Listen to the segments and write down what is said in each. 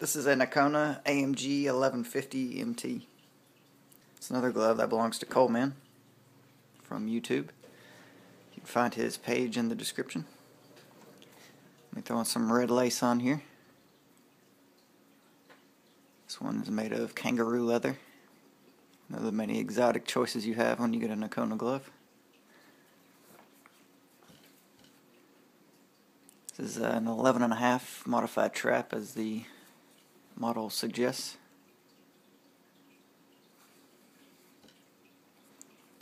This is a Nokona AMG 1150 MT. It's another glove that belongs to Coleman from YouTube. You can find his page in the description. Let me throw in some red lace on here. This one is made of kangaroo leather. The many exotic choices you have when you get a Nokona glove. This is an 11 and a half modified trap as the model suggests.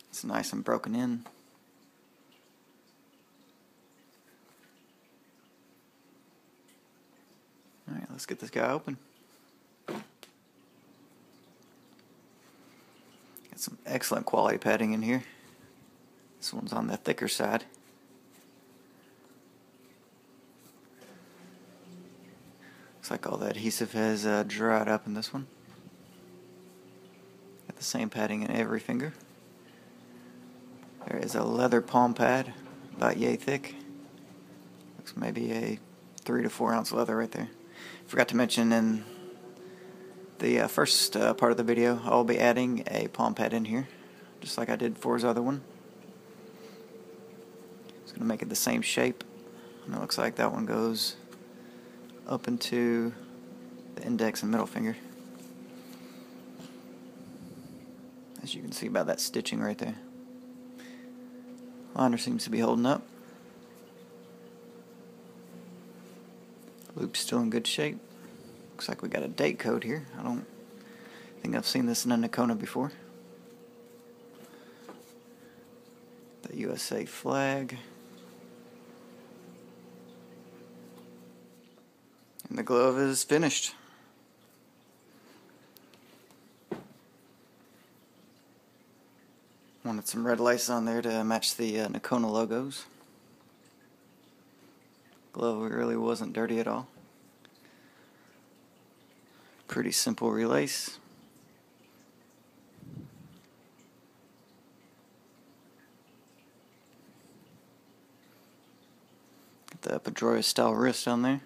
It's nice and broken in. Alright, let's get this guy open. Got some excellent quality padding in here. This one's on the thicker side. Looks like all the adhesive has uh, dried up in this one. Got the same padding in every finger. There is a leather palm pad, about yay thick. Looks maybe a three to four ounce leather right there. Forgot to mention in the uh, first uh, part of the video, I'll be adding a palm pad in here, just like I did for his other one. It's going to make it the same shape. And it looks like that one goes up into the index and middle finger. As you can see by that stitching right there. Liner seems to be holding up. Loop's still in good shape. Looks like we got a date code here. I don't think I've seen this in a Nokona before. The USA flag. The glove is finished. Wanted some red lace on there to match the uh, Nokona logos. Glove really wasn't dirty at all. Pretty simple relace. Got the Pedroia style wrist on there.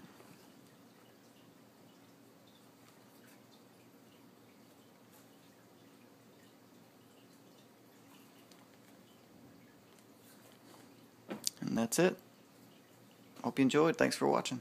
And that's it. Hope you enjoyed. Thanks for watching.